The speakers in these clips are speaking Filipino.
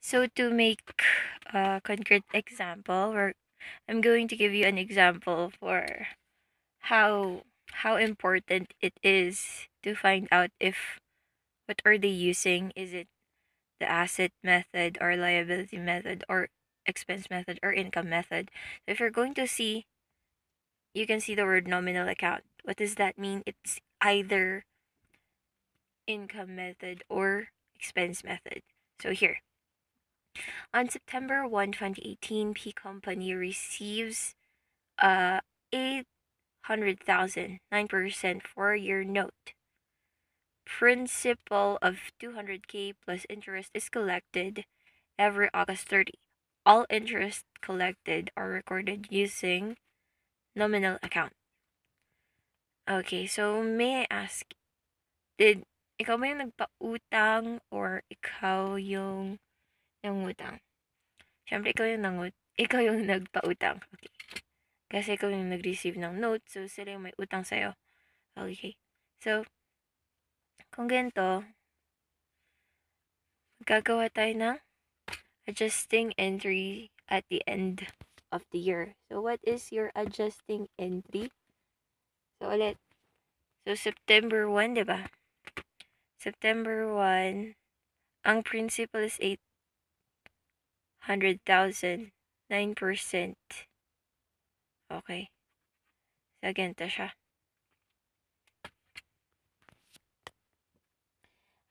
So to make a concrete example, we're, I'm going to give you an example for how how important it is to find out if what are they using? Is it the asset method or liability method or expense method or income method? So if you're going to see you can see the word nominal account. What does that mean? It's either income method or expense method. So here on September 1, 2018, P Company receives uh, a 800,000 9% four-year note. Principal of 200k plus interest is collected every August 30. All interest collected are recorded using nominal account. Okay, so may I ask, did ikaw ba yung nagpa-utang or ikaw yung nangutang? Siyempre, ikaw yung nangut ikaw yung nagpa-utang. Okay. Kasi ikaw yung nag-receive ng note, so sila yung may utang sa'yo. Okay. So, kung ganito, gagawa tayo ng adjusting entry at the end of the year. So, what is your adjusting entry? So, ulit. So, September 1, di ba? September 1, ang principal is 800,000. 9%. Okay. So, ganito siya.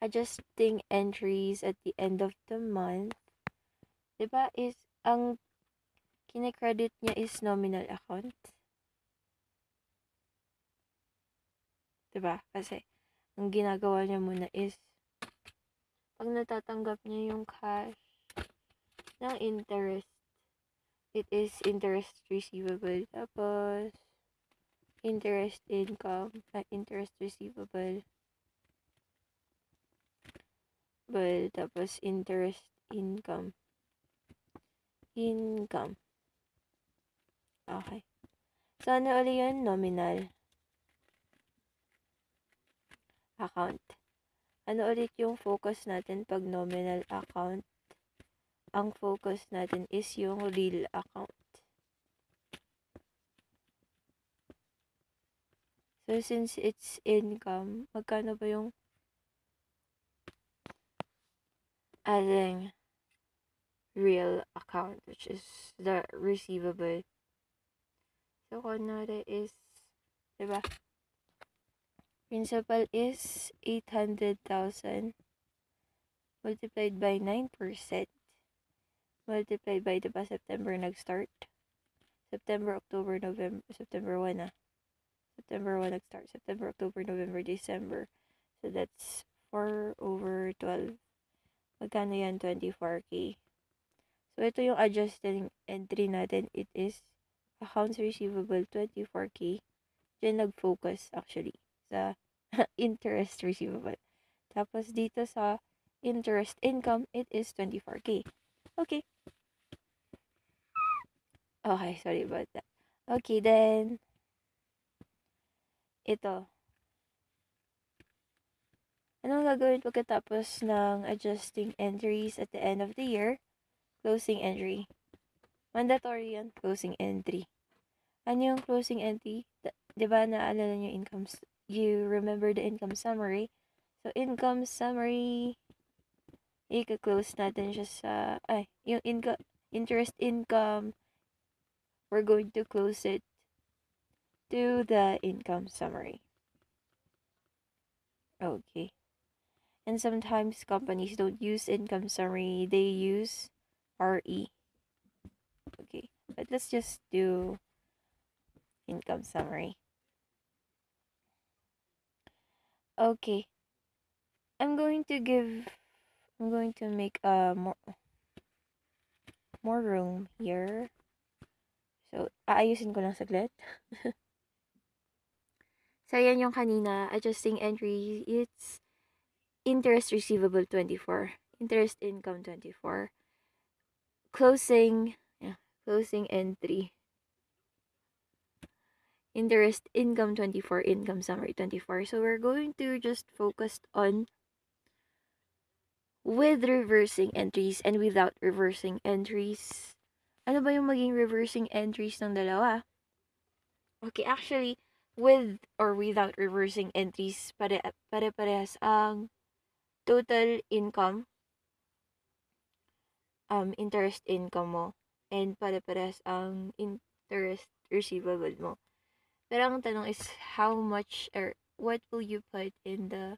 Adjusting entries at the end of the month. Diba is, ang kinecredit niya is nominal account. Diba? Kasi, ang ginagawa niya muna is, pag natatanggap niya yung cash ng interest, it is interest receivable. Tapos, interest income, uh, interest receivable. Well, tapos interest income. Income. Okay. So, ano ulit yun? Nominal. Account. Ano ulit yung focus natin pag nominal account? Ang focus natin is yung real account. So, since it's income, magkano ba yung adding real account, which is the receivable. So, kunwari is, diba? Principal is 800,000 multiplied by 9% multiply by, diba, September nag-start? September, October, November, September 1 na. September 1 nag-start. September, October, November, December. So, that's 4 over 12. Magkano yan? 24K. So, ito yung adjusted entry natin. It is accounts receivable 24K. Diyan nag-focus actually sa interest receivable. Tapos dito sa interest income, it is 24K. Okay. Okay, sorry about that. Okay, then, ito. Anong gagawin pagkatapos ng adjusting entries at the end of the year? Closing entry. Mandatory yan, closing entry. Ano yung closing entry? Di ba naalala nyo income, you remember the income summary? So, income summary, i-close natin siya sa, ay, yung interest income, we're going to close it to the income summary. Okay. And sometimes companies don't use income summary, they use RE. Okay, but let's just do income summary. Okay. I'm going to give, I'm going to make a more, more room here. So, aayusin ko lang saglit. so, yan yung kanina, adjusting entry, it's interest receivable 24, interest income 24, closing, yeah, closing entry, interest income 24, income summary 24. So, we're going to just focus on with reversing entries and without reversing entries. Ano ba yung maging reversing entries ng dalawa? Okay, actually, with or without reversing entries, pare, pare-parehas ang total income, um, interest income mo, and pare-parehas ang interest receivable mo. Pero ang tanong is how much or what will you put in the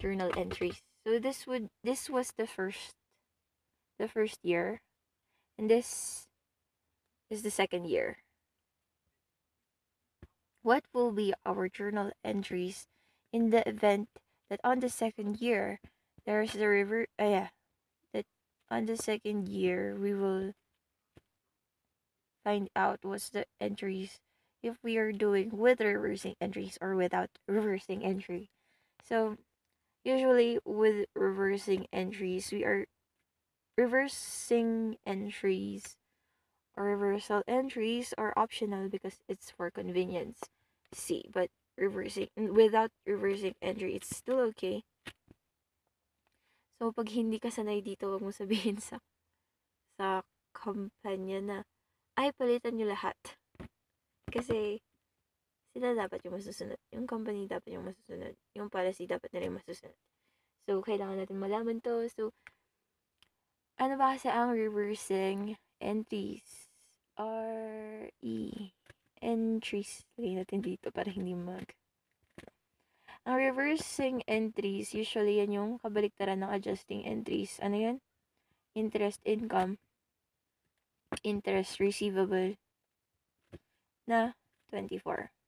journal entries? So this would this was the first the first year and this is the second year. What will be our journal entries in the event that on the second year there's the river uh, yeah that on the second year we will find out what's the entries if we are doing with reversing entries or without reversing entry. So usually with reversing entries, we are reversing entries or reversal entries are optional because it's for convenience. See, but reversing without reversing entry, it's still okay. So pag hindi ka sanay dito, wag mo sabihin sa sa kampanya na ay palitan niyo lahat. Kasi sila dapat yung masusunod. Yung company dapat yung masusunod. Yung policy dapat nila yung masusunod. So, kailangan natin malaman to. So, ano ba kasi ang reversing entries? R-E. Entries. Lagay natin dito para hindi mag... Ang reversing entries, usually yan yung kabaliktaran ng adjusting entries. Ano yan? Interest income. Interest receivable. Na 24.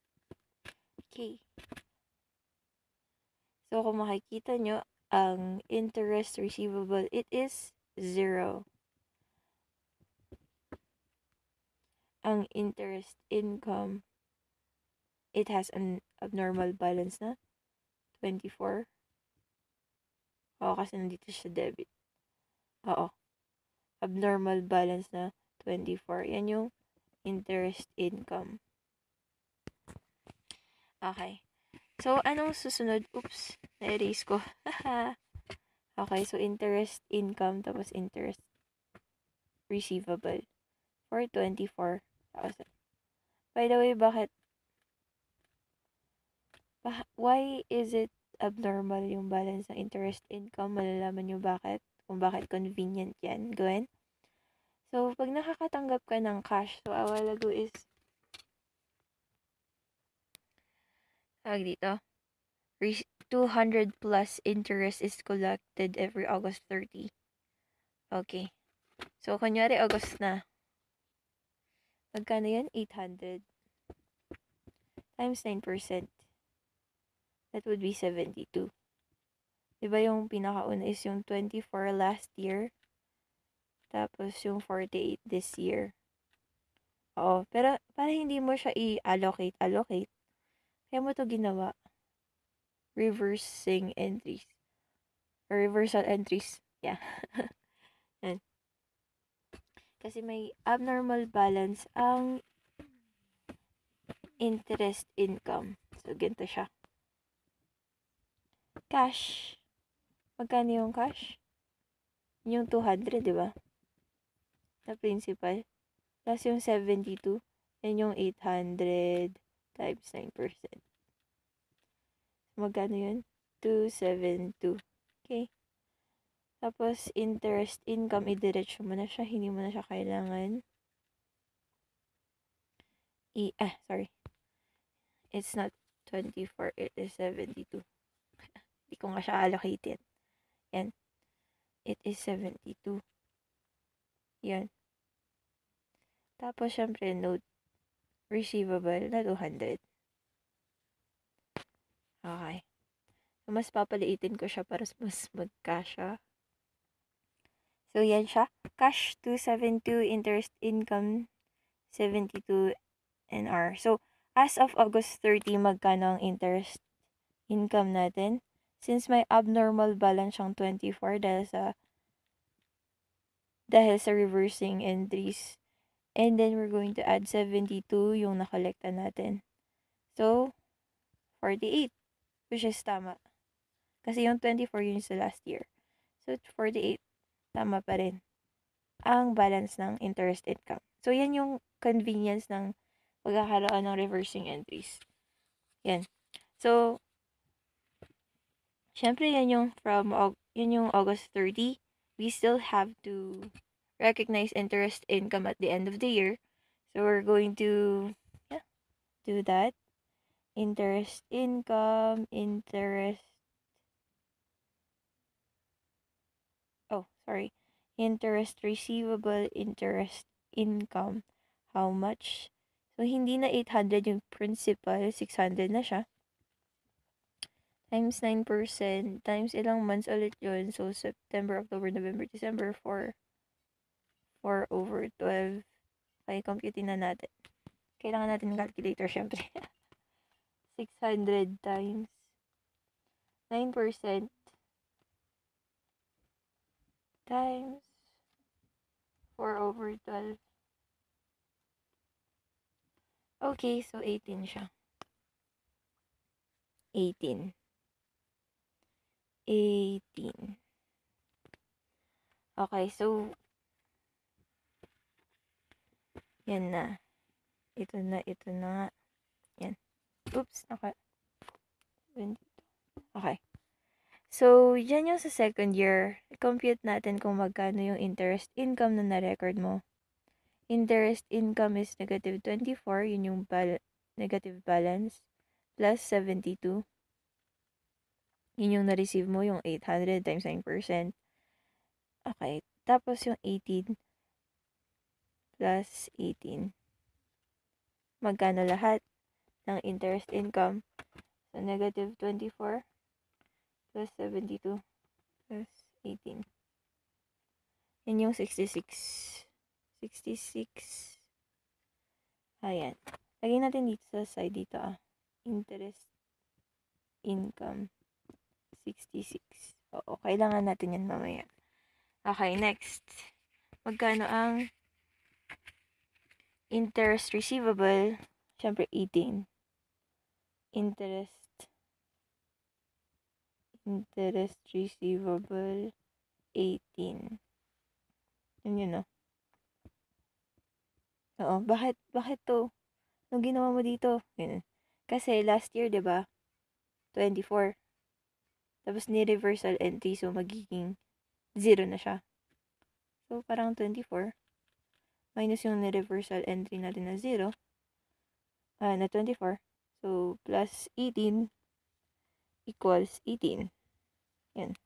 Okay. So, kung makikita nyo, ang interest receivable, it is zero. Ang interest income, it has an abnormal balance na 24. Oo, kasi nandito siya debit. Oo. Abnormal balance na 24. Yan yung interest income. Okay. So, anong susunod? Oops, na-erase ko. okay, so interest income tapos interest receivable for 24,000. By the way, bakit bah, why is it abnormal yung balance ng interest income? Malalaman nyo bakit? Kung bakit convenient yan gawin. So, pag nakakatanggap ka ng cash, so while ago is tawag dito, 200 plus interest is collected every August 30. Okay. So, kunyari, August na. Magkano yan? 800. Times 9%. That would be 72. Diba yung pinakauna is yung 24 last year. Tapos yung 48 this year. Oo. Pero, para hindi mo siya i-allocate, allocate, kaya mo to ginawa? Reversing entries. Or reversal entries. Yeah. Yan. Kasi may abnormal balance ang interest income. So, ganito siya. Cash. Magkano yung cash? Yung 200, di ba? Na principal. Plus yung 72. And yung 800 times 9%. Magkano yun? 272. Okay. Tapos, interest income, idiretso mo na siya. Hindi mo na siya kailangan. I, ah, sorry. It's not 24, it is 72. Hindi ko nga siya allocated. Yan. It is 72. Yan. Tapos, syempre, note receivable na 200. Okay. So, mas papaliitin ko siya para mas magkasya. So, yan siya. Cash 272, interest income 72 NR. So, as of August 30, magkano ang interest income natin? Since may abnormal balance siyang 24 dahil sa dahil sa reversing entries And then, we're going to add 72 yung nakolekta natin. So, 48. Which is tama. Kasi yung 24 yun sa last year. So, 48. Tama pa rin. Ang balance ng interest income. So, yan yung convenience ng pagkakaroon ng reversing entries. Yan. So, syempre yan yung from, yun yung August 30. We still have to recognize interest income at the end of the year. So, we're going to, yeah, do that. Interest income, interest, oh, sorry. Interest receivable, interest income. How much? So, hindi na 800 yung principal, 600 na siya. Times 9%, times ilang months ulit yun. So, September, October, November, December, 4. 4 over 12. Okay, computing na natin. Kailangan natin ng calculator, syempre. 600 times 9% times 4 over 12. Okay, so 18 siya. 18. 18. Okay, so yan na. Ito na, ito na nga. Yan. Oops, naka 22. Okay. So, yan yung sa second year. Compute natin kung magkano yung interest income na na-record mo. Interest income is negative 24. Yun yung bal negative balance. Plus 72. Yun yung na-receive mo, yung 800 times 9%. Okay. Tapos yung 18 plus 18. Magkano lahat ng interest income? So, negative 24 plus 72 plus 18. Yan yung 66. 66. Ayan. Lagyan natin dito sa side dito ah. Interest income 66. Oo, kailangan natin yan mamaya. Okay, next. Magkano ang interest receivable? Siyempre, 18. Interest interest receivable 18. Yun yun, no? Oo, bakit, bakit to? Anong ginawa mo dito? Yun. Kasi last year, di ba 24. Tapos ni-reversal entry, so magiging 0 na siya. So, parang 24. Minus yung ni-reversal entry natin na 0. Ah, na 24. So, plus 18 equals 18. Yan.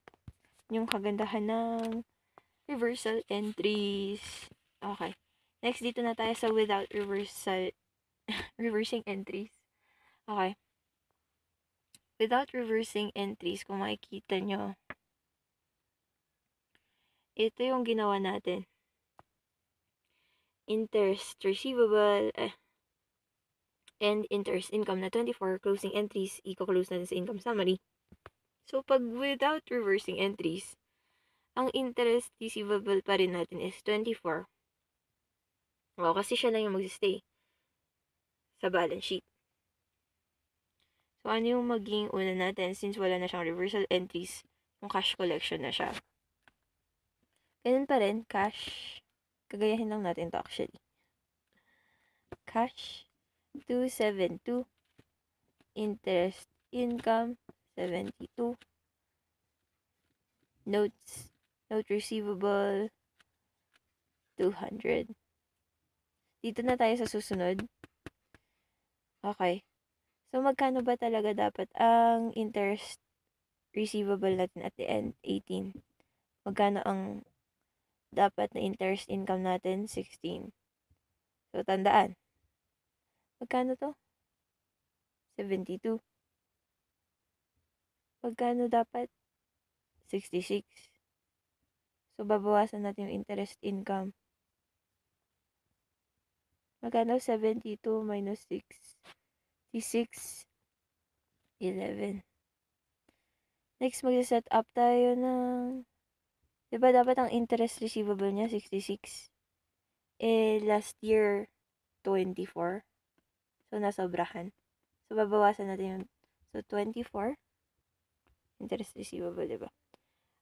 Yung kagandahan ng reversal entries. Okay. Next, dito na tayo sa without reversal, reversing entries. Okay. Without reversing entries, kung makikita nyo, ito yung ginawa natin. Interest receivable, eh, and interest income na 24 closing entries, i-close natin sa income summary. So, pag without reversing entries, ang interest receivable pa rin natin is 24. Wow, kasi siya lang yung magsistay sa balance sheet. So, ano yung maging una natin since wala na siyang reversal entries, yung cash collection na siya. Ganun pa rin, cash. Kagayahin lang natin to actually. Cash, 272. Interest, income, 72. Notes, note receivable, 200. Dito na tayo sa susunod. Okay. So, magkano ba talaga dapat ang interest receivable natin at the end? 18. Magkano ang dapat na interest income natin? 16. So, tandaan. Magkano to? 72. Magkano dapat? 66. So, babawasan natin yung interest income. Magkano? 72 minus 6. 66. 11. Next, mag-set up tayo ng... Diba dapat ang interest receivable niya 66? Eh, last year, 24. So, nasobrahan. So, babawasan natin yung... So, 24 interest receivable, di ba?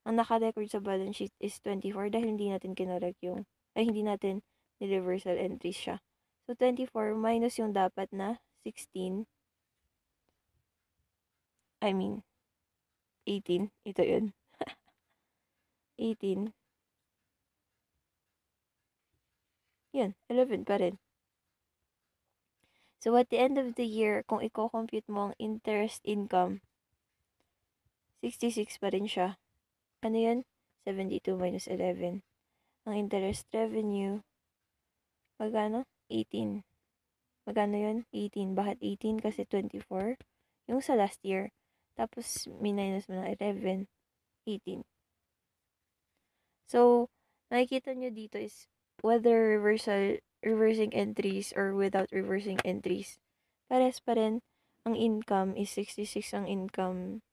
ang naka-record sa balance sheet is 24 dahil hindi natin kinorek yung, ay hindi natin ni-reversal entries siya. So, 24 minus yung dapat na 16. I mean, 18. Ito yun. 18. Yun, 11 pa rin. So, at the end of the year, kung i-compute mo ang interest income, 66 pa rin siya. Ano yun? 72 minus 11. Ang interest revenue, magkano? 18. Magkano yun? 18. Bakit 18? Kasi 24. Yung sa last year. Tapos, minus mo ng 11. 18. So, nakikita nyo dito is whether reversal reversing entries or without reversing entries. Pares pa rin, ang income is 66 ang income,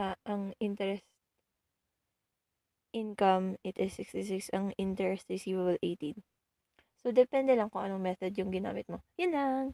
uh, ang interest income, it is 66, ang interest receivable 18. So, depende lang kung anong method yung ginamit mo. Yun lang.